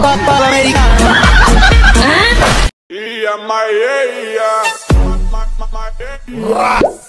papá americano. yeah.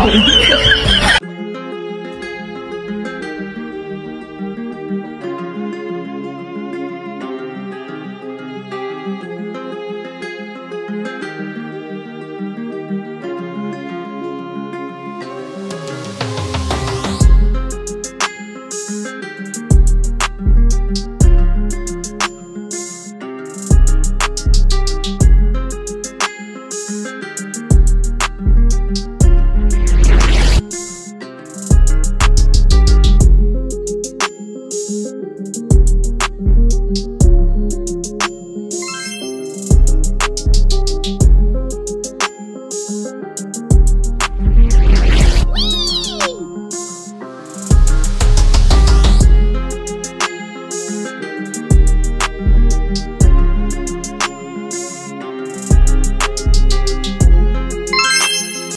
哈哈哈。